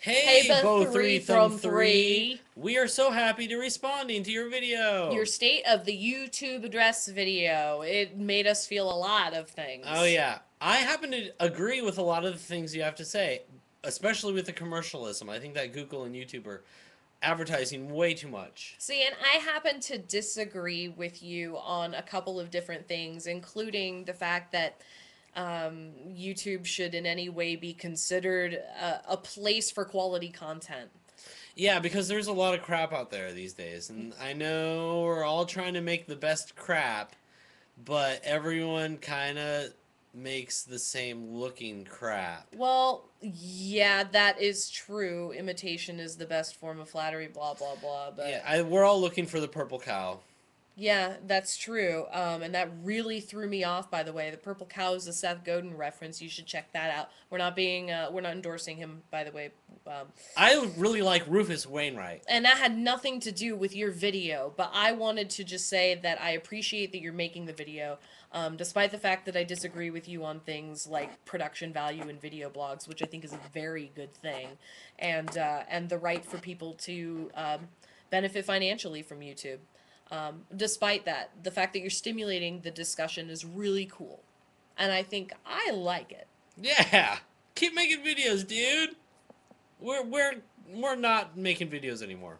Hey, Hey, Bo Bo three three from three. We are so happy to responding to your video. Your state of the YouTube address video. It made us feel a lot of things. Oh yeah, I happen to agree with a lot of the things you have to say, especially with the commercialism. I think that Google and YouTube are advertising way too much. See, and I happen to disagree with you on a couple of different things, including the fact that um, YouTube should in any way be considered a, a place for quality content. Yeah, because there's a lot of crap out there these days, and I know we're all trying to make the best crap, but everyone kind of makes the same looking crap. Well, yeah, that is true. Imitation is the best form of flattery, blah, blah, blah. But Yeah, I, we're all looking for the purple cow. Yeah, that's true. Um, and that really threw me off. By the way, the purple cow is a Seth Godin reference. You should check that out. We're not being, uh, we're not endorsing him, by the way. Um, I really like Rufus Wainwright. and that had nothing to do with your video. But I wanted to just say that I appreciate that you're making the video, um, despite the fact that I disagree with you on things like production value in video blogs, which I think is a very good thing, and uh, and the right for people to um, benefit financially from YouTube. Um, despite that, the fact that you're stimulating the discussion is really cool, and I think I like it. Yeah, keep making videos, dude. We're we're we're not making videos anymore.